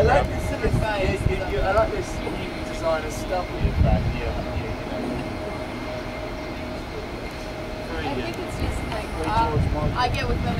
I like this sort of, you, you, you, I like this new designer stuff with that. You, you, you know. I think it's just like Very uh, I get with them.